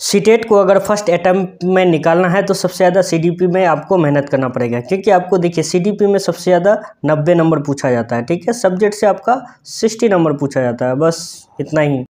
CTET को अगर first attempt में निकालना है तो सबसे ज़्यादा सीडीपी में आपको मेहनत करना पड़ेगा। क्योंकि आपको देखिए सीडीपी में सबसे ज़्यादा नब्बे नंबर पूछा जाता है, ठीक है? सब्जेक्ट से आपका सिक्सटी नंबर पूछा जाता है, बस इतना ही।